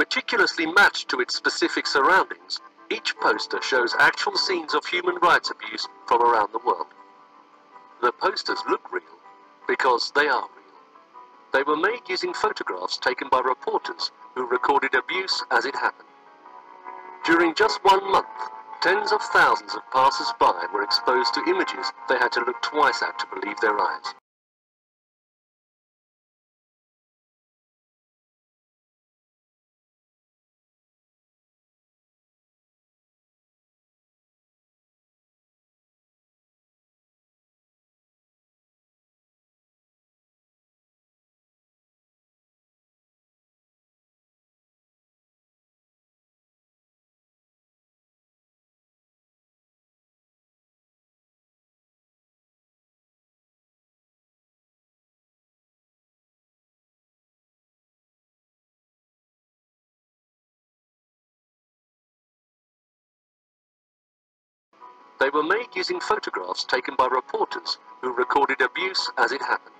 Meticulously matched to its specific surroundings, each poster shows actual scenes of human rights abuse from around the world. The posters look real because they are real. They were made using photographs taken by reporters who recorded abuse as it happened. During just one month, tens of thousands of passers-by were exposed to images they had to look twice at to believe their eyes. They were made using photographs taken by reporters who recorded abuse as it happened.